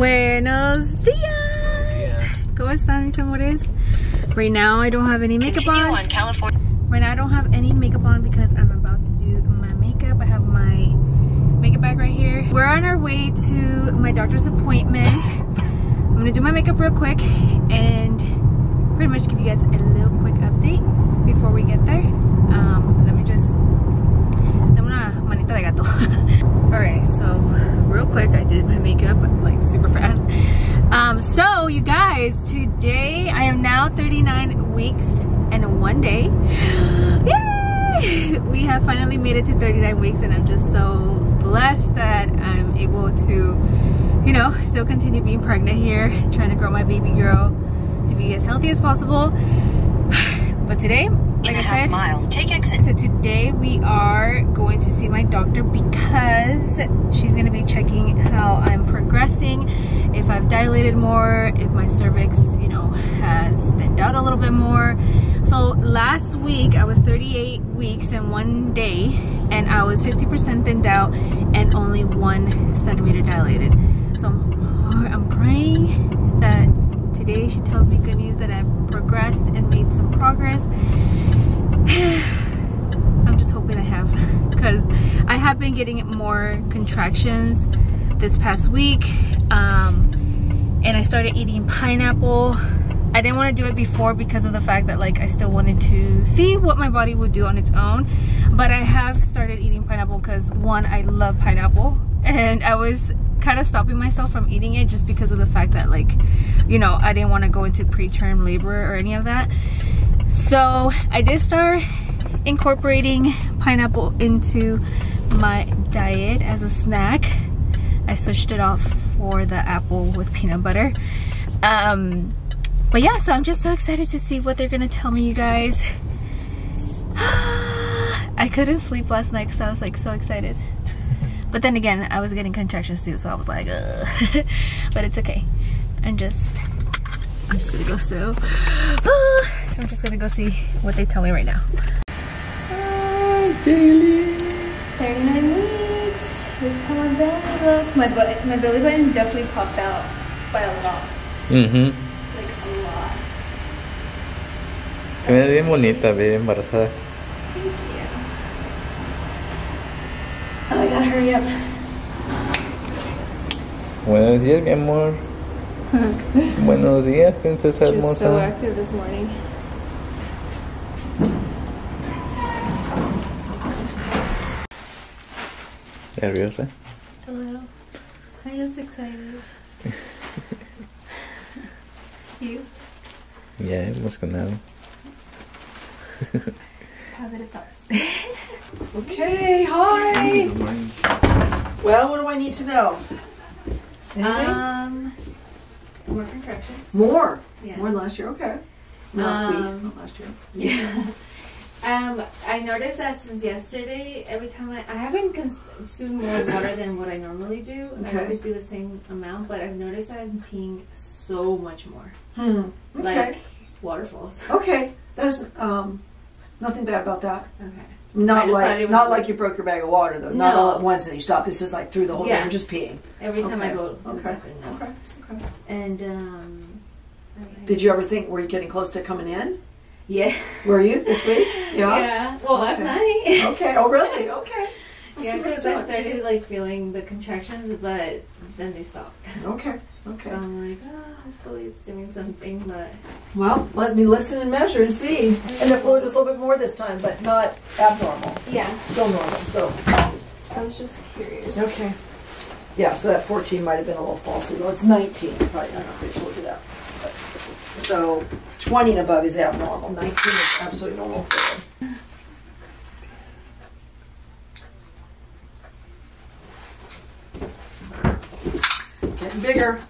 Buenos dias. ¿Cómo están mis amores? Right now I don't have any makeup Continue on. Right now I don't have any makeup on because I'm about to do my makeup. I have my makeup bag right here. We're on our way to my doctor's appointment. I'm gonna do my makeup real quick and pretty much give you guys a little quick update before we get there. Um, let me just dame una manita de gato. Alright, so real quick, I did my makeup like super fast. Um, so you guys, today I am now 39 weeks and one day. Yay! We have finally made it to 39 weeks and I'm just so blessed that I'm able to, you know, still continue being pregnant here, trying to grow my baby girl to be as healthy as possible. But today, like I said, mile, take exit. so today we are going to see my doctor because she's going to be checking how I'm progressing, if I've dilated more, if my cervix, you know, has thinned out a little bit more. So last week I was 38 weeks and one day and I was 50% thinned out and only one centimeter dilated. So I'm, I'm praying that today she tells me good news that I've progressed and made some progress. I'm just hoping I have because I have been getting more contractions this past week um, and I started eating pineapple I didn't want to do it before because of the fact that like I still wanted to see what my body would do on its own but I have started eating pineapple because one I love pineapple and I was kind of stopping myself from eating it just because of the fact that like you know I didn't want to go into preterm labor or any of that so I did start incorporating pineapple into my diet as a snack. I switched it off for the apple with peanut butter. Um, but yeah, so I'm just so excited to see what they're gonna tell me, you guys. I couldn't sleep last night because I was like so excited. But then again, I was getting contractions too, so I was like, Ugh. but it's okay. I'm just, I'm just gonna go so. I'm just gonna go see what they tell me right now. Hi, Daily. 39 weeks. This is how my belly looks. My, butt, my belly button definitely popped out by a lot. Mhm. Like a lot. Se ve bien bonita, bien embarazada. Thank you. Oh, I gotta hurry up. Buenos días, mi amor. Buenos días, princesa Just so active this morning. Nerviosa. A little. I'm just excited. you? Ya emocionado. Positive thoughts. Okay, hi. Well, what do I need to know? Anything? um, more contractions. More. Yeah. More than last year. Okay. Last Um, week, not last year. Yeah. Um, I noticed that since yesterday, every time I, I haven't consumed more water than what I normally do. and I always do the same amount, but I've noticed that I'm peeing so much more. Hmm. Okay. Like waterfalls. okay. There's um, nothing bad about that. Okay. Not like not like- like you broke your bag of water though. Not No. all at once and you stop. This is like through the whole day. Yeah. You're just peeing. Every time I go Okay. bathroom. Okay. Okay. And um, Did you ever think were you getting close to coming in? Yeah. Were you this week? Yeah. Yeah. Well, last Okay. night. Okay. Oh, really? Okay. Yeah, because I started like feeling the contractions, but then they stopped. Okay. So Okay. I'm like, oh, hopefully it's doing something, but Well, let me listen and measure and see. And the fluid was a little bit more this time, but not abnormal. yeah, Still normal. So, I was just curious. okay. Yeah, so that 14 might have been a little false. Well, it's 19. Probably I don't going to look it up. But- So, 20 and above is abnormal. 19 is absolutely normal for fluid. Getting bigger.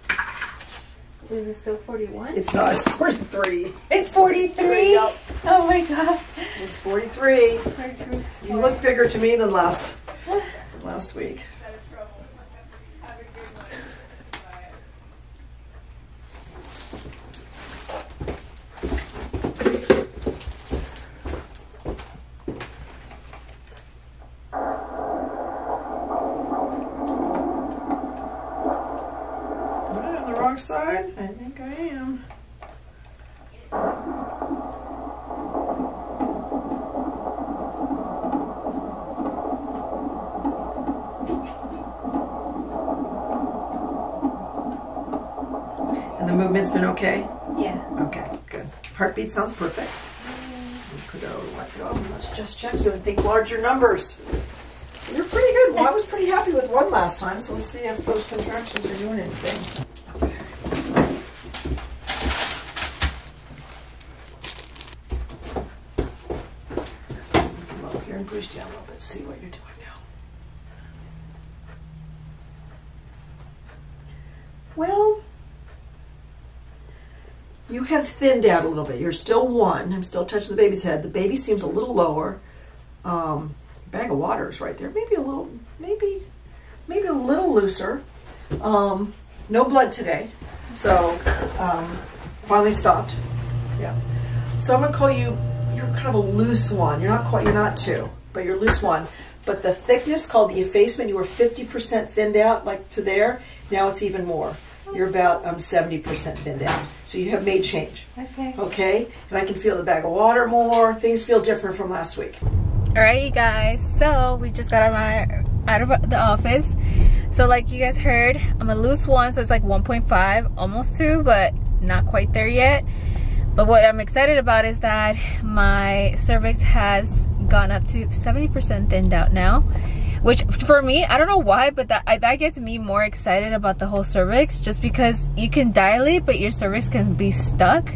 Is it still 41? It's not. It's 43. It's 43? Yep. Oh my god. It's 43. You look bigger to me than last last week. on the wrong side? I think I am. And the movement's been okay? Yeah. Okay, good. Heartbeat sounds perfect. Put it let go. Let's just check you and think larger numbers. You're pretty good. Well, I was pretty happy with one last time, so let's see if those contractions are doing anything. Okay. Come up here and push down a little bit, see what you're doing now. Well, you have thinned out a little bit. You're still one. I'm still touching the baby's head. The baby seems a little lower. Um, bag of water is right there. Maybe a little, maybe, maybe a little looser. Um, no blood today, so um, finally stopped. Yeah. So I'm gonna call you. You're kind of a loose one. You're not quite. You're not two, but you're loose one. But the thickness called the effacement. You were 50% thinned out, like to there. Now it's even more. You're about um, 70% thinned out. So you have made change. Okay. Okay, and I can feel the bag of water more. Things feel different from last week. All right, you guys. So we just got out of my out of the office. So like you guys heard, I'm a loose one, so it's like 1.5, almost two, but not quite there yet. But what I'm excited about is that my cervix has gone up to 70% thinned out now. Which for me, I don't know why, but that I, that gets me more excited about the whole cervix, just because you can dilate, but your cervix can be stuck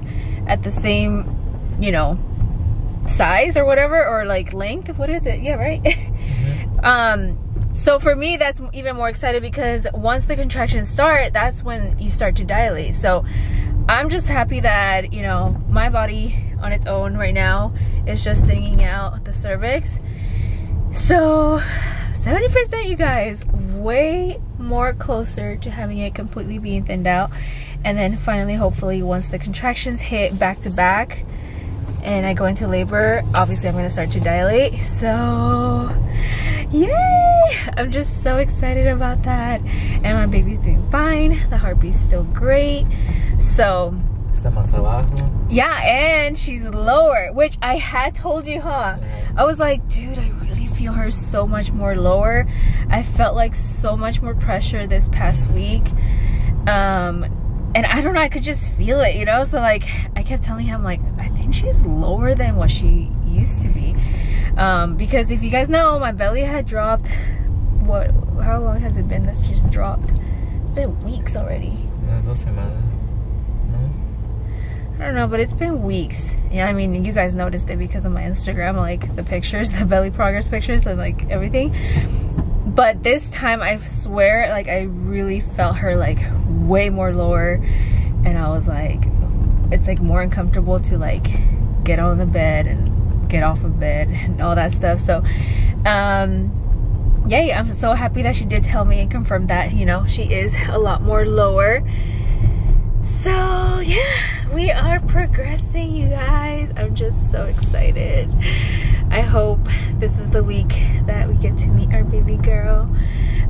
at the same, you know, size or whatever or like length. What is it? Yeah right. Um so for me that's even more excited because once the contractions start that's when you start to dilate. So i'm just happy that you know my body on its own right now It's just thinning out the cervix so 70% you guys way more closer to having it completely being thinned out and then finally hopefully once the contractions hit back to back and I go into labor, obviously I'm gonna start to dilate. So, yay! I'm just so excited about that. And my baby's doing fine. The heartbeat's still great. So, Está más abajo. yeah, and she's lower, which I had told you, huh? I was like, dude, I really feel her so much more lower. I felt like so much more pressure this past week. Um, and I don't know, I could just feel it, you know? So like, I kept telling him like, I think she's lower than what she used to be. Um, because if you guys know, my belly had dropped, what, how long has it been that she's dropped? It's been weeks already. Unas dos semanas. No? I don't know, but it's been weeks. Yeah, I mean, you guys noticed it because of my Instagram, like the pictures, the belly progress pictures, and like everything. But this time, I swear, like I really felt her like way more lower, and I was like, it's like more uncomfortable to like get on the bed and get off of bed and all that stuff. So, um, yay! I'm so happy that she did tell me and confirm that you know she is a lot more lower. So yeah, we are progressing, you guys. I'm just so excited. I hope this is the week that we get to meet our baby girl.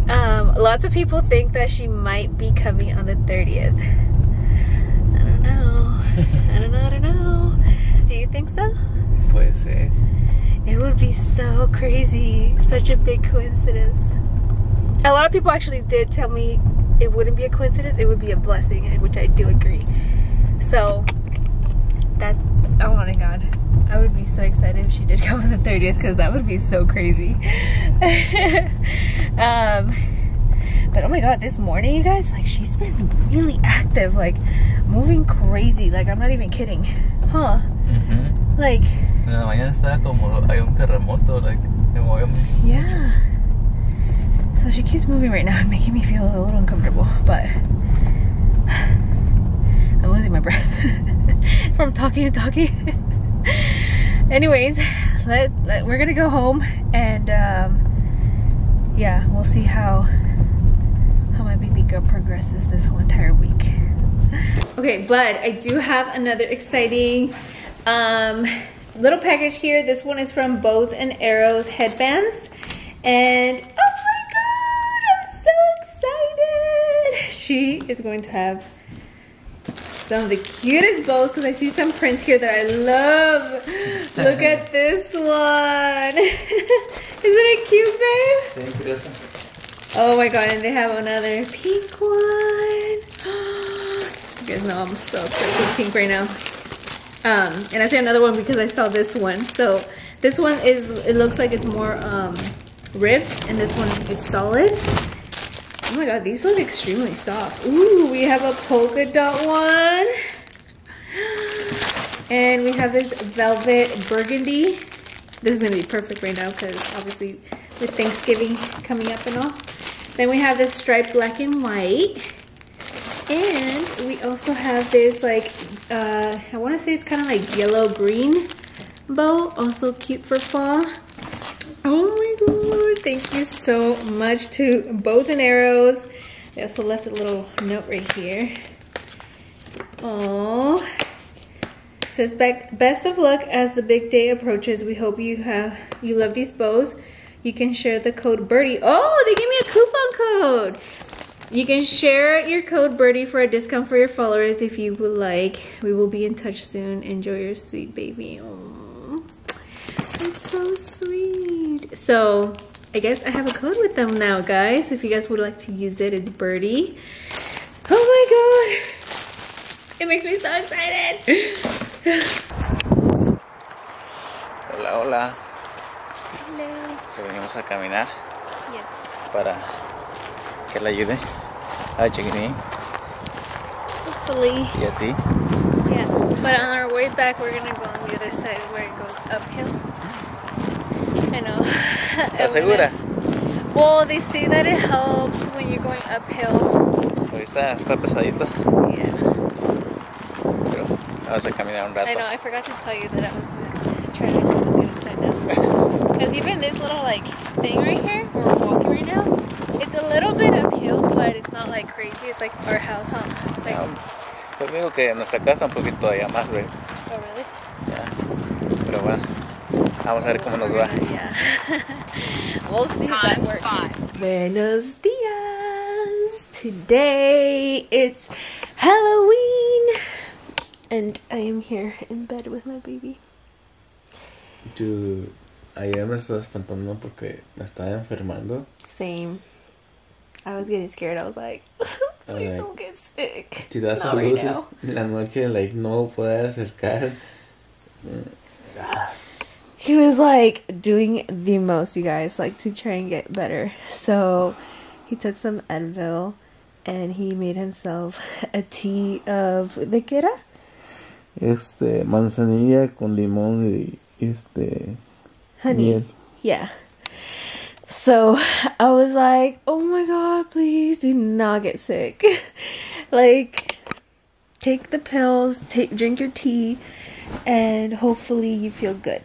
Um, lots of people think that she might be coming on the 30th. I don't know. I don't know. I don't know. Do you think so? Puede ser. It would be so crazy. Such a big coincidence. A lot of people actually did tell me it wouldn't be a coincidence, it would be a blessing, which I do agree. So, that, oh my god. I would be so excited if she did come on the 30th because that would be so crazy. um, but oh my god, this morning, you guys, like she's been really active, like moving crazy. Like, I'm not even kidding. Huh? Ujú. Like, la mañana estaba como hay un terremoto, like. Yeah. So she keeps moving right now and making me feel a little uncomfortable, but I'm losing my breath from talking and talking. Anyways, let, let we're gonna go home and um, yeah, we'll see how how my baby girl progresses this whole entire week. Okay, but I do have another exciting um, little package here. This one is from Bows and Arrows headbands. And oh she is going to have some of the cutest bows because I see some prints here that I love. Look at this one. Isn't it cute, babe? Bien curioso. Oh my god, and they have another pink one. you guys know I'm so obsessed with pink right now. Um, and I say another one because I saw this one. So this one is, it looks like it's more um, ribbed and this one is solid. Oh my god, these look extremely soft. Ooh, we have a polka dot one. And we have this velvet burgundy. This is gonna be perfect right now because obviously with Thanksgiving coming up and all. Then we have this striped black and white. And we also have this like, uh, I wanna say it's kind of like yellow green bow. Also cute for fall. Oh my god, thank you so much to Bows and Arrows. They also left a little note right here. Oh, says "Bec- best of luck as the big day approaches. We hope you have you love these bows. You can share the code Birdie. Oh, they gave me a coupon code. You can share your code Birdie for a discount for your followers if you would like. We will be in touch soon. Enjoy your sweet baby. So sweet. So I guess I have a code with them now, guys. If you guys would like to use it, it's Birdie. Oh my god. It makes me so excited. Hola, hola. Hello. So, venimos a caminar Yes. para que la ayude ah, a Chiquini Hopefully. y a ti. Yeah. But on our way back, we're gonna go on the other side where it goes uphill. I know. ¿Estás segura? Well, they say that it helps when you're going uphill. Hoy está, está pesadito, Yeah. pero vamos a caminar un rato. I know. I forgot to tell you that I was trying to on the other side now. Because even this little like thing right here, where we're walking right now, it's a little bit uphill, but it's not like crazy. It's like our house, huh? Like, Um, digo que nuestra casa un poquito todavía más, güey. oh really? Ya. Pero bueno, vamos a ver cómo nos va. Yeah. we'll see if that works. Buenos dias. Today it's Halloween. And I am here in bed with my baby. Yo ayer me estaba espantando porque me estaba enfermando. Same. I was getting scared. I was like, please Alright. don't get sick. Si das Not right luces now. en la noche, like, no puede acercar. Mm. Ah, He was like doing the most, you guys, like to try and get better. So he took some Advil and he made himself a tea of ¿de qué era? Este, manzanilla con limón y este. Honey. miel. Yeah. So I was like, oh my god, please do not get sick. like, take the pills, take drink your tea, and hopefully you feel good.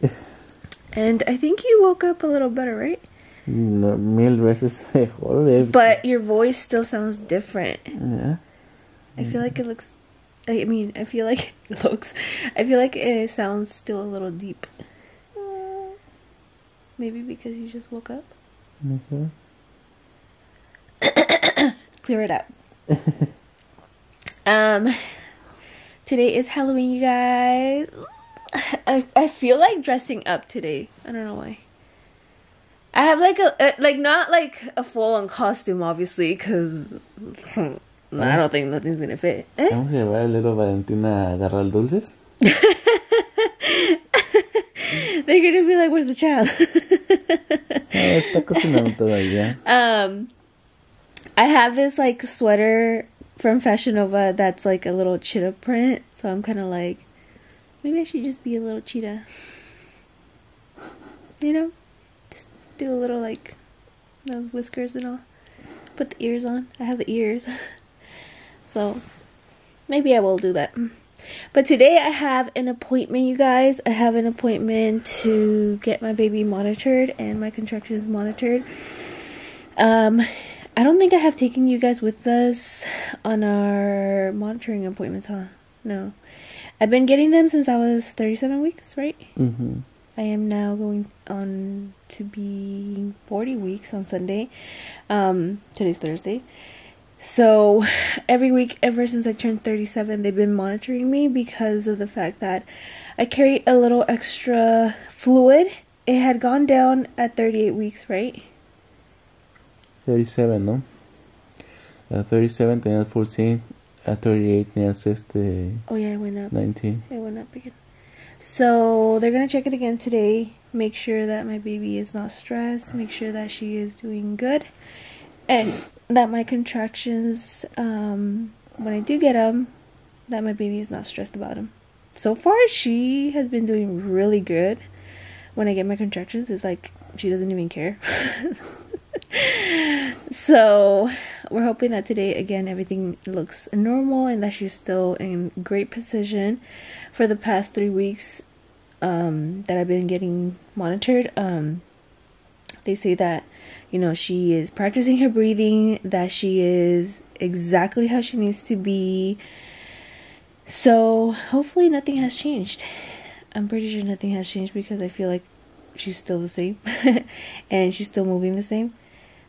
and I think you woke up a little better, right? No, mil veces mejor. But your voice still sounds different. Ya. I feel like it looks. I mean, I feel like it looks. I feel like it sounds still a little deep. Maybe because you just woke up. Mhm. Clear it up. um, today is Halloween, you guys. I I feel like dressing up today. I don't know why. I have like a, a like not like a full on costume, obviously, because I don't think nothing's gonna fit. Eh? Vamos a llevar a Valentina a agarrar dulces. They're gonna be like, "Where's the child?" Está cocinando todavía. Um, I have this like sweater from Fashion Nova that's like a little cheetah print, so I'm kind of like, maybe I should just be a little cheetah. You know, just do a little like those whiskers and all. Put the ears on. I have the ears, so maybe I will do that. But today I have an appointment, you guys. I have an appointment to get my baby monitored and my contractions monitored. Um, I don't think I have taken you guys with us on our monitoring appointments, huh? No. I've been getting them since I was 37 weeks, right? Mhm. I am now going on to be 40 weeks on Sunday. Um, today's Thursday. So every week, ever since I turned 37, they've been monitoring me because of the fact that I carry a little extra fluid. It had gone down at 38 weeks, right? 37, ¿no? At 37 tenías 14, at 38 tenías este Oh yeah, it went up. 19. It went up again. So they're gonna check it again today. Make sure that my baby is not stressed. Make sure that she is doing good, and that my contractions, um, when I do get them, that my baby is not stressed about them. So far, she has been doing really good. When I get my contractions, it's like she doesn't even care. so we're hoping that today again everything looks normal and that she's still in great position for the past three weeks um, that i've been getting monitored. Um, they say that you know she is practicing her breathing that she is exactly how she needs to be. So hopefully nothing has changed. I'm pretty sure nothing has changed because i feel like she's still the same and she's still moving the same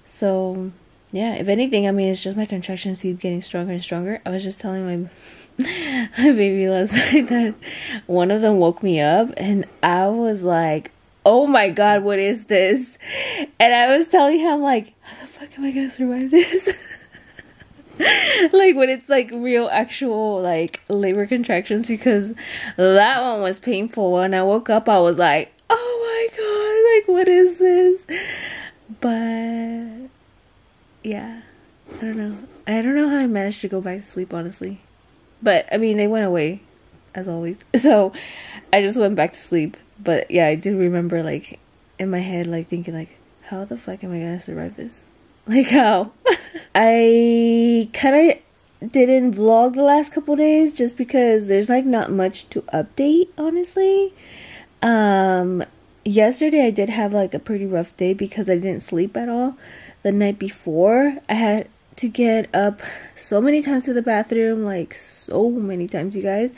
so, yeah, if anything, I mean, it's just my contractions keep getting stronger and stronger. I was just telling my my baby last night that one of them woke me up, and I was like, "Oh my god, what is this?" And I was telling him like, "How the fuck am I gonna survive this?" like when it's like real actual like labor contractions because that one was painful when i woke up i was like oh my god like what is this but yeah, I don't know. I don't know how I managed to go back to sleep, honestly. But I mean, they went away, as always. So I just went back to sleep. But yeah, I do remember like in my head, like thinking like, how the fuck am I gonna survive this? Like how? I kind of didn't vlog the last couple days just because there's like not much to update, honestly. Um, yesterday I did have like a pretty rough day because I didn't sleep at all the night before. I had to get up so many times to the bathroom, like so many times, you guys,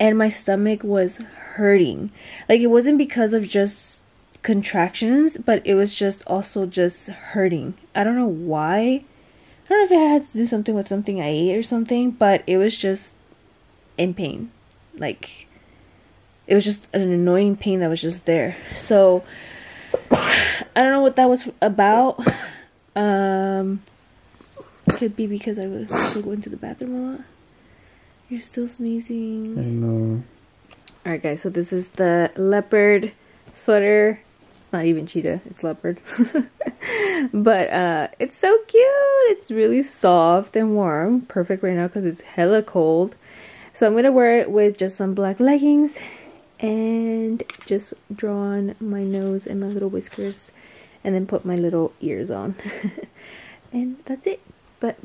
and my stomach was hurting. Like it wasn't because of just contractions, but it was just also just hurting. I don't know why. I don't know if it had to do something with something I ate or something, but it was just in pain. Like it was just an annoying pain that was just there. So I don't know what that was about. Um, could be because I was also going to the bathroom a lot. You're still sneezing. I know. Alright, guys, so this is the leopard sweater. It's not even cheetah, it's leopard. but uh, it's so cute. It's really soft and warm. Perfect right now because it's hella cold. So I'm going to wear it with just some black leggings and just draw on my nose and my little whiskers and then put my little ears on. And that's it. But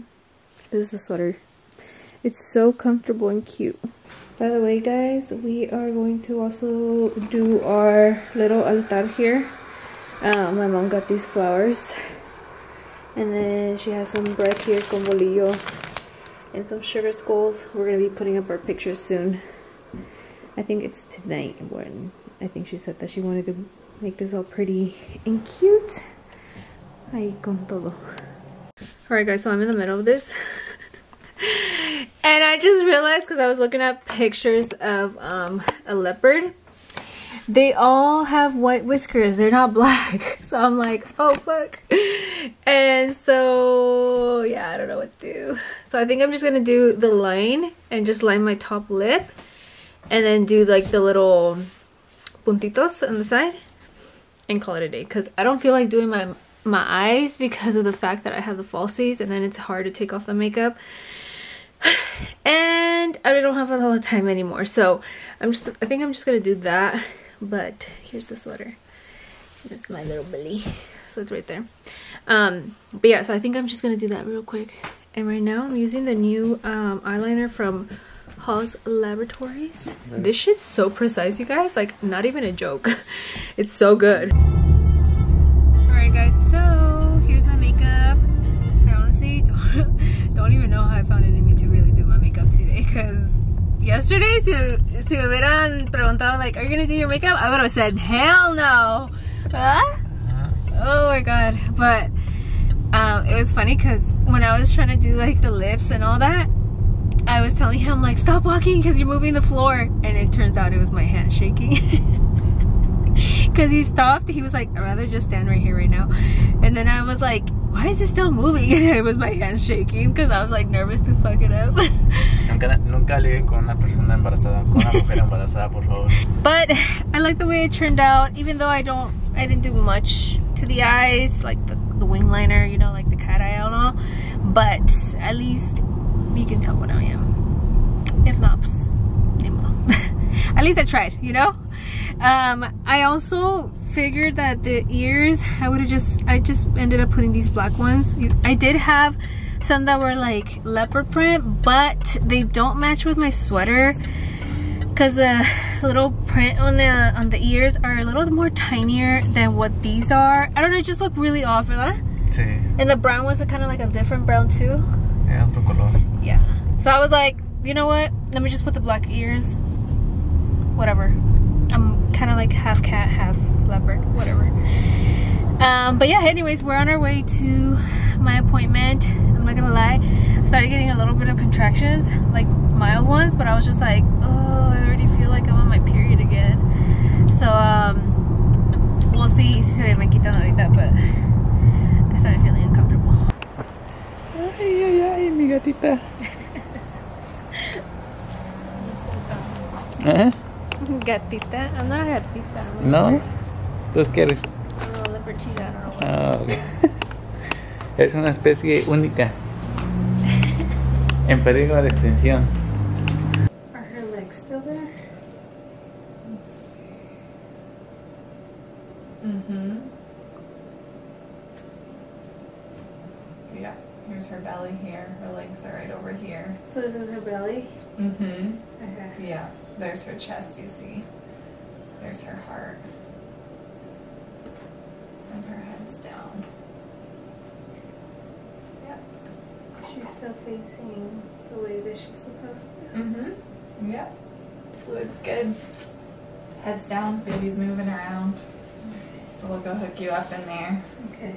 this is the sweater. It's so comfortable and cute. By the way guys we are going to also do our little altar here. Uh, my mom got these flowers. And then she has some bread here con bolillo and some sugar skulls. We're gonna be putting up our pictures soon I think it's tonight when I think she said that she wanted to make this all pretty and cute. Ahí con todo. Alright guys, so I'm in the middle of this. and I just realized because I was looking at pictures of um, a leopard. They all have white whiskers. They're not black. So I'm like, oh fuck. And so, yeah, I don't know what to do. So I think I'm just going to do the line and just line my top lip and then do like the little puntitos on the side and call it a day. Because I don't feel like doing my my eyes because of the fact that I have the falsies and then it's hard to take off the makeup. And I don't have a lot of time anymore. So I'm just I think I'm just gonna do that. But here's the sweater. It's my little belly. So it's right there. Um but yeah so I think I'm just gonna do that real quick. And right now I'm using the new um, eyeliner from Haus Laboratories. This shit's so precise, you guys. Like, not even a joke. it's so good. Alright, guys. So, here's my makeup. I honestly don't, don't even know how I found it in me to really do my makeup today. Because yesterday, si, si me hubieran preguntado, like, are you gonna do your makeup? I would have said, hell no. Huh? Oh my god. But um, it was funny because when I was trying to do like the lips and all that, I was telling him like, stop walking because you're moving the floor. And it turns out it was my hand shaking. Because he stopped. He was like, I'd rather just stand right here right now. And then I was like, why is it still moving? And it was my hand shaking because I was like nervous to fuck it up. Nunca, nunca liguen con una persona embarazada, con una mujer embarazada, por favor. but I like the way it turned out, even though I don't, I didn't do much to the eyes, like the, the wing liner, you know, like the cat eye and all. But at least you can tell what I am. If not, at least I tried, you know? Um, I also figured that the ears, I would have just, I just ended up putting these black ones. I did have some that were like leopard print, but they don't match with my sweater because the little print on the on the ears are a little more tinier than what these are. I don't know, it just look really off, ¿verdad? Sí. And the brown ones are kind of like a different brown too. Yeah, otro color. Yeah. So I was like, you know what? Let me just put the black ears. Whatever. I'm kind of like half cat, half leopard, whatever. Um, but yeah, anyways, we're on our way to my appointment. I'm not gonna lie. I started getting a little bit of contractions, like mild ones, but I was just like, oh, I already feel like I'm on my period again. So, um, we'll see si se me quitan ahorita, but I started feeling uncomfortable. Ay, ay, ay, mi gatita. ¿Eh? Gatita? I'm not a gatita. I'm ¿No? leopard. ¿Tú qué eres? What. Ah, ok. Es una especie única. En peligro de extinción. Mm-hmm. Okay. Yeah, there's her chest, you see. There's her heart. And her head's down. Yep. She's still facing the way that she's supposed to. Mm-hmm. Yep. Fluid's good. Head's down, baby's moving around. So we'll go hook you up in there. Okay.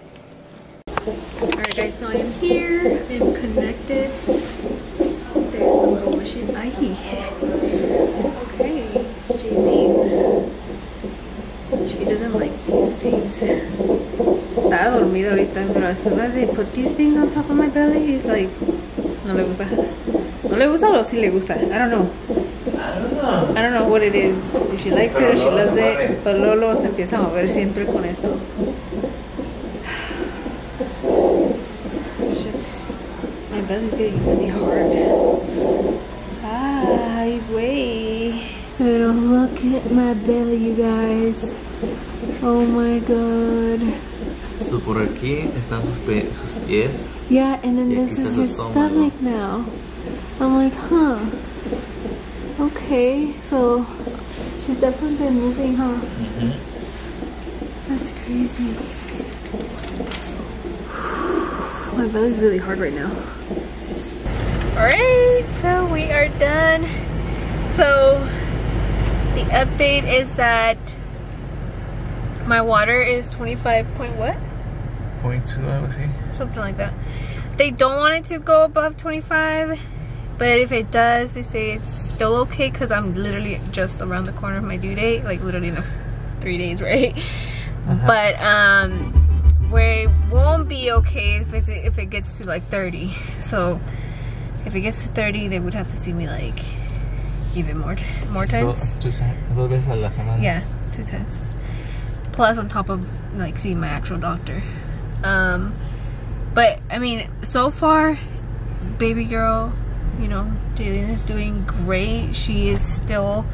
Alright guys, so I am here. I'm connected. There's a little Okay. Jaylene. She doesn't like these things. Estaba dormida ahorita, pero as soon as they put these things on top of my belly, he's like, no le gusta. No le gusta o sí le gusta. I don't know. I don't know. I don't know what it is. If she likes it or she loves it. Pero Lolo se empieza a mover siempre con esto. It's just my belly's getting really hard. Ay, güey. Pero look at my belly, you guys. Oh my god. So, por aquí están sus, pe- sus pies. Yeah, and then this is her stomach. now. I'm like, huh. Okay, so she's definitely been moving, huh? Mm-hmm. That's crazy. My belly's really hard right now. Alright, so we are done. So the update is that my water is 25 point what? Point two, algo así. something like that. They don't want it to go above 25, but if it does, they say it's still okay because I'm literally just around the corner of my due date, like literally in three days, right? But um, where it won't be okay if it's, if it gets to like 30. So if it gets to 30, they would have to see me like even more more times. Dos veces a la semana. Yeah, two times. Plus on top of like seeing my actual doctor. Um but I mean, so far baby girl, you know, Jaylene is doing great. She is still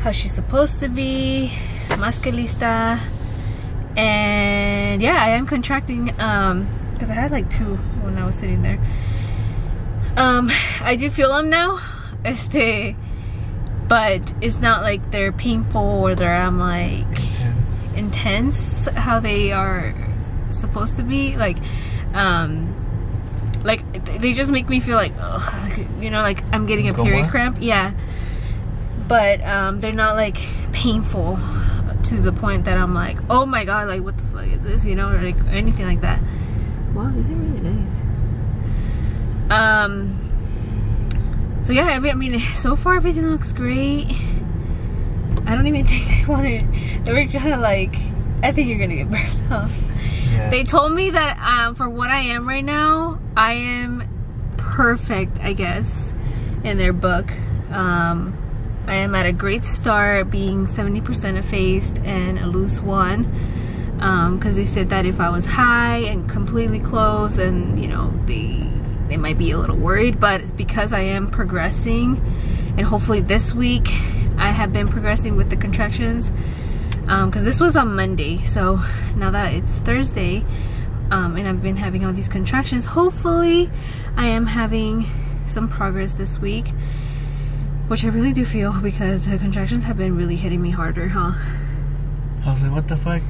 how she's supposed to be. Más que lista. And yeah, I am contracting um because I had like two when I was sitting there. Um I do feel them now. Este but it's not like they're painful or they're I'm like Intense. intense how they are supposed to be like um like they just make me feel like, ugh, like you know like i'm getting a period Incómoda? cramp yeah but um they're not like painful to the point that i'm like oh my god like what the fuck is this you know or like or anything like that Wow, these are really nice. Um. So yeah, every, I mean, so far everything looks great. I don't even think they wanted. It. They were kind of like, I think you're gonna get birth, huh? Yeah. They told me that um, for what I am right now, I am perfect, I guess, in their book. Um, I am at a great start, being 70% effaced and a loose one. Because they said that if I was high and completely closed, then you know they they might be a little worried. But it's because I am progressing, and hopefully this week I have been progressing with the contractions because um, this was on Monday. So now that it's Thursday um, and I've been having all these contractions, hopefully I am having some progress this week, which I really do feel because the contractions have been really hitting me harder, huh? I was like, what the fuck?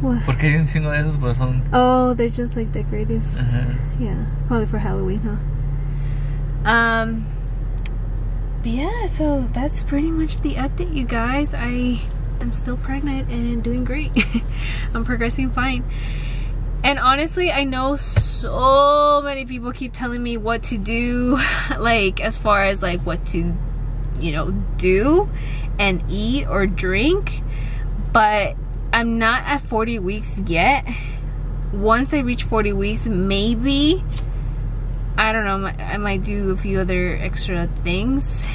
What? ¿Por qué hay un chingo de esos? Pues son. Oh, they're just like decorative. Ajá. Yeah, probably for Halloween, huh? Um, but yeah, so that's pretty much the update, you guys. I am still pregnant and doing great. I'm progressing fine. And honestly, I know so many people keep telling me what to do, like as far as like what to, you know, do and eat or drink. But I'm not at 40 weeks yet. Once I reach 40 weeks, maybe I don't know. I might do a few other extra things.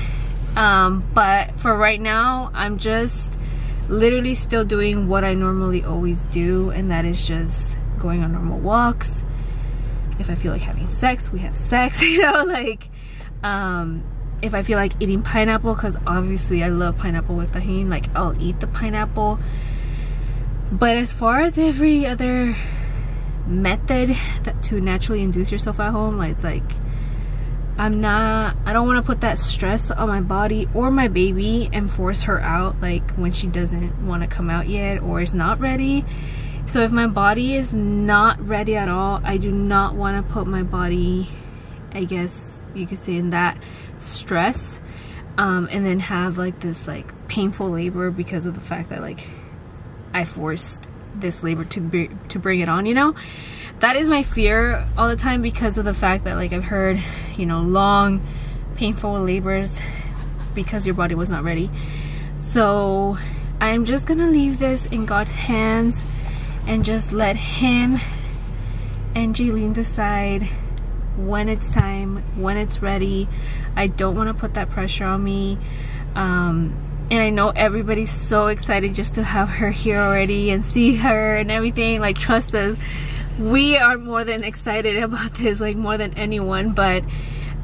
Um, but for right now, I'm just literally still doing what I normally always do, and that is just going on normal walks. If I feel like having sex, we have sex, you know, like, um, if I feel like eating pineapple, because obviously I love pineapple with Tajín, like, I'll eat the pineapple. But as far as every other method that to naturally induce yourself at home like it's like i'm not i don't want to put that stress on my body or my baby and force her out like when she doesn't want to come out yet or is not ready. So if my body is not ready at all i do not want to put my body i guess you could say in that stress um, and then have like this like painful labor because of the fact that like i forced this labor to be, to bring it on you know? That is my fear all the time because of the fact that like I've heard you know long painful labors because your body was not ready. So I'm just gonna leave this in God's hands and just let him and Jaylene decide when it's time when it's ready. I don't want to put that pressure on me. Um, and I know everybody's so excited just to have her here already and see her and everything like trust us. We are more than excited about this like more than anyone but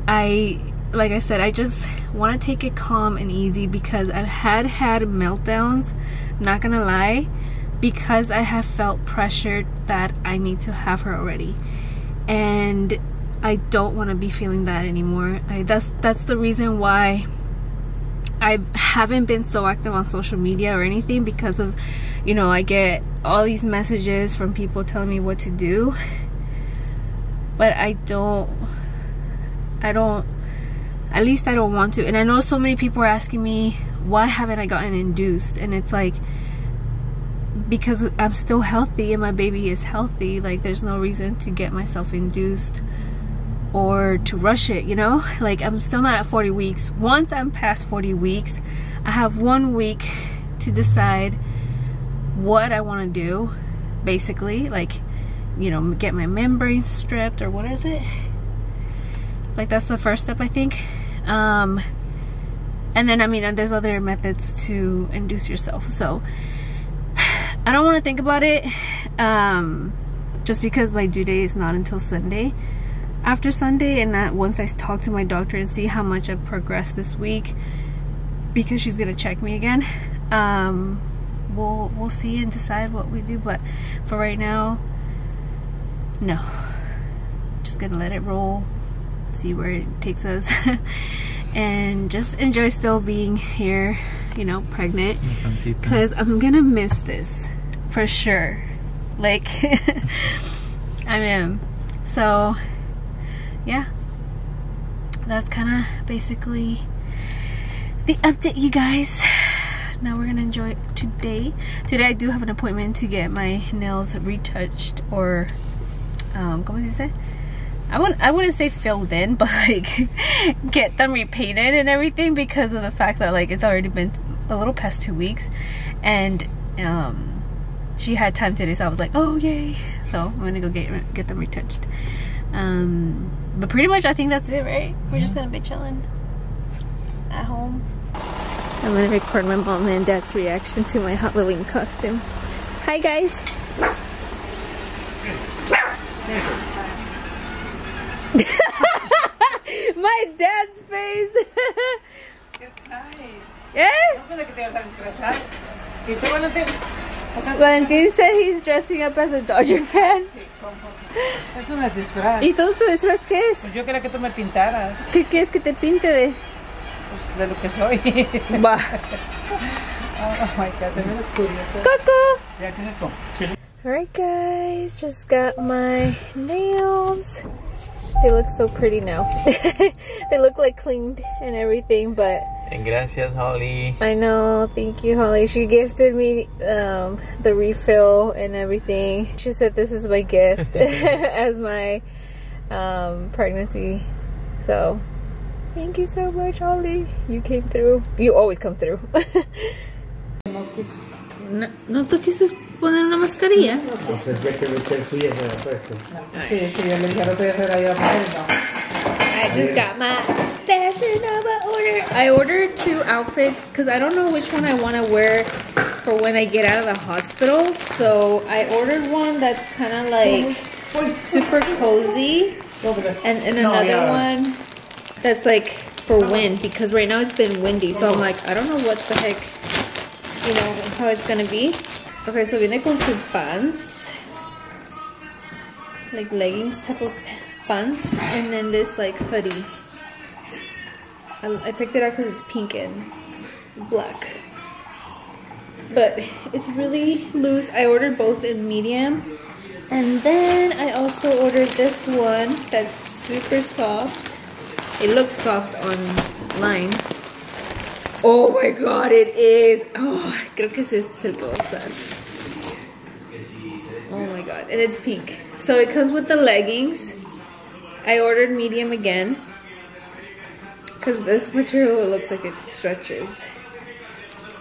I like I said I just want to take it calm and easy because I've had had meltdowns not gonna lie because I have felt pressured that I need to have her already. And I don't want to be feeling that anymore. I, that's that's the reason why I haven't been so active on social media or anything because of, you know, I get all these messages from people telling me what to do. But I don't, I don't, at least I don't want to. And I know so many people are asking me, why haven't I gotten induced? And it's like, because I'm still healthy and my baby is healthy, like there's no reason to get myself induced or to rush it, you know? Like I'm still not at 40 weeks. Once I'm past 40 weeks, I have one week to decide what I want to do, basically. Like, you know, get my membrane stripped or what is it? Like that's the first step, I think. Um, and then, I mean, there's other methods to induce yourself. So I don't want to think about it um, just because my due date is not until Sunday after Sunday and that once I talk to my doctor and see how much I've progressed this week because she's gonna check me again um, we'll we'll see and decide what we do but for right now no. Just gonna let it roll see where it takes us and just enjoy still being here you know pregnant because I'm gonna miss this for sure. Like I am. So yeah that's kind of basically the update you guys now we're gonna enjoy today today I do have an appointment to get my nails retouched or um, ¿cómo se dice? I wouldn't, I wouldn't say filled in, but like get them repainted and everything because of the fact that like it's already been a little past two weeks, and um, she had time today, so I was like, oh yay! So I'm gonna go get get them retouched. Um, but pretty much, I think that's it, right? We're just gonna be chilling at home. I'm gonna record my mom and dad's reaction to my Halloween costume. Hi guys. my dad's face. ¿Eh? Valentín said he's dressing up as a Dodger fan. Eso no es disfraz. ¿Y tú tu disfraz qué es? Pues yo quería que tú me pintaras ¿Qué quieres que te pinte de? pues, de lo que soy. Va. oh my god, te ves curioso. Coco. Ya, ¿qué es esto? Alright guys, just got my nails. They look so pretty now. they look like cleaned and everything, but And Gracias, Holly. I know, thank you Holly. She gifted me um, the refill and everything. She said this is my gift as my um, pregnancy. So, thank you so much Holly. You came through. You always come through. no, ¿No te quises poner una mascarilla? ya que usted suya se la puesto. Sí, sí, yo le dije al otro día se la iba a poner. I just got my Fashion Nova order. I ordered two outfits because I don't know which one I want to wear for when I get out of the hospital. So I ordered one that's kind of like super cozy, and, and another one that's like for wind because right now it's been windy. So I'm like, I don't know what the heck, you know, how it's gonna be. Okay, so viene con su pants, like leggings type of pants, and then this like hoodie. I, I picked it out because it's pink and black. But it's really loose. I ordered both in medium. And then I also ordered this one that's super soft. It looks soft online. Oh my god, it is. Oh, creo que es este es el. Oh my god, and it's pink. So it comes with the leggings. I ordered medium again. Because this material looks like it stretches.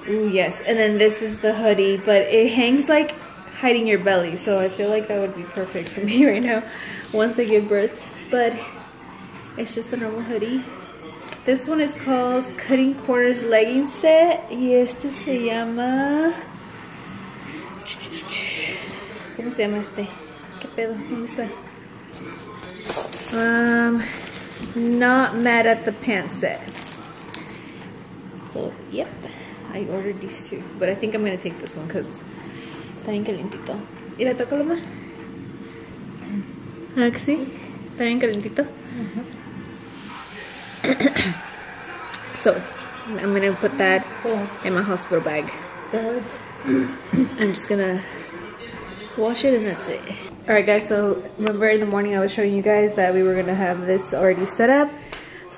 Ooh, yes. And then this is the hoodie, but it hangs like hiding your belly. So I feel like that would be perfect for me right now once I give birth. But it's just a normal hoodie. This one is called Cutting Corners Legging Set. Y este se llama... ¿Cómo se llama este? ¿Qué pedo? ¿Dónde está? Um, not mad at the pants set. So, yep, I ordered these two. But I think I'm gonna take this one because está bien calientito. Mira, tócalo más. ¿Ah, que sí? Está bien calientito. so, I'm gonna put that in my hospital bag. I'm just gonna wash it and that's it. Alright guys, so remember in the morning I was showing you guys that we were gonna have this already set up.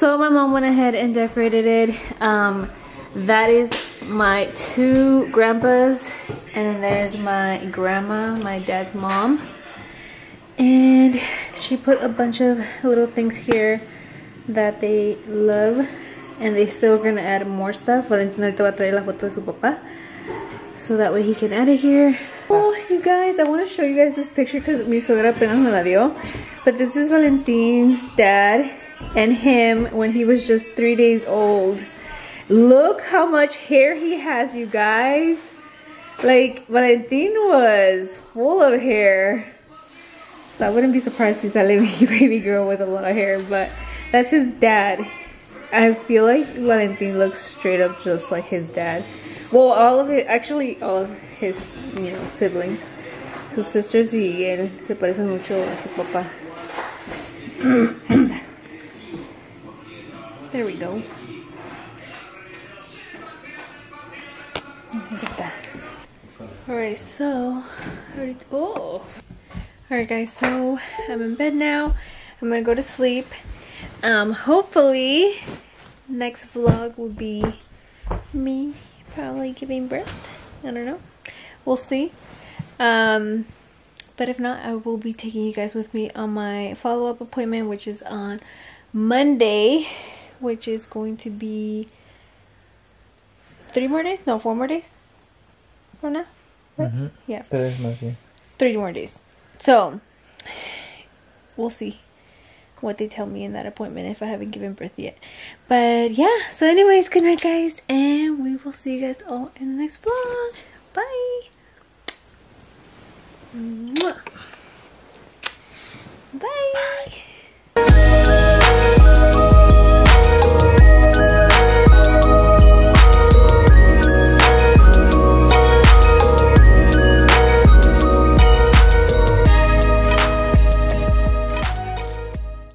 So my mom went ahead and decorated it. Um, that is my two grandpas and then there's my grandma, my dad's mom. And she put a bunch of little things here that they love and they still gonna add more stuff. Valentina ahorita va a traer la foto de su papá so that way he can add it here. Oh, you guys, I want to show you guys this picture because mi suegra apenas me la dio. But this is Valentin's dad and him when he was just three days old. Look how much hair he has, you guys. Like, Valentin was full of hair. So I wouldn't be surprised if sale mi baby girl with a lot of hair, but that's his dad. I feel like Valentin looks straight up just like his dad. Well, all of it, actually, all of his, you know, siblings. Sus sisters y él se parecen mucho a su papá. there we go. Look at that. Alright, so, already, oh. Alright guys, so I'm in bed now. I'm gonna go to sleep. Um, hopefully, next vlog will be me probably giving birth. I don't know. We'll see. Um, But if not, I will be taking you guys with me on my follow up appointment, which is on Monday, which is going to be three more days? No, four more days from now. Ujú. Yeah, Tres más, sí. three more days. So we'll see what they tell me in that appointment if I haven't given birth yet. But yeah, so anyways, good night guys and we will see you guys all in the next vlog. Bye! Mwah. Bye! Bye.